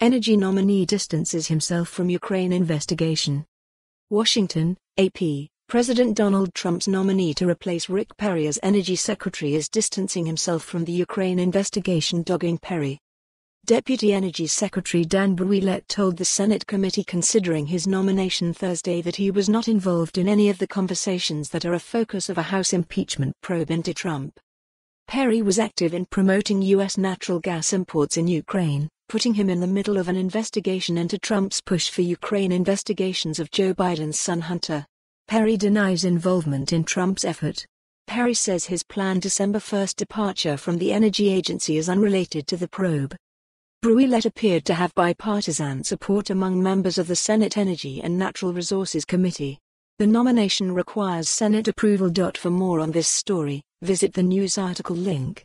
Energy nominee distances himself from Ukraine investigation. Washington, AP. President Donald Trump's nominee to replace Rick Perry as Energy Secretary is distancing himself from the Ukraine investigation dogging Perry. Deputy Energy Secretary Dan Brouillette told the Senate committee considering his nomination Thursday that he was not involved in any of the conversations that are a focus of a House impeachment probe into Trump. Perry was active in promoting U.S. natural gas imports in Ukraine, putting him in the middle of an investigation into Trump's push for Ukraine investigations of Joe Biden's son Hunter. Perry denies involvement in Trump's effort. Perry says his planned December 1 departure from the Energy Agency is unrelated to the probe. Brouillette appeared to have bipartisan support among members of the Senate Energy and Natural Resources Committee. The nomination requires Senate approval. For more on this story, visit the news article link.